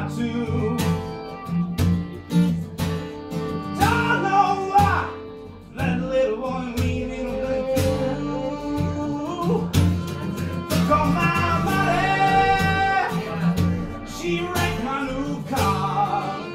Don't know why that little boy needed a Took all my money. She wrecked my new car.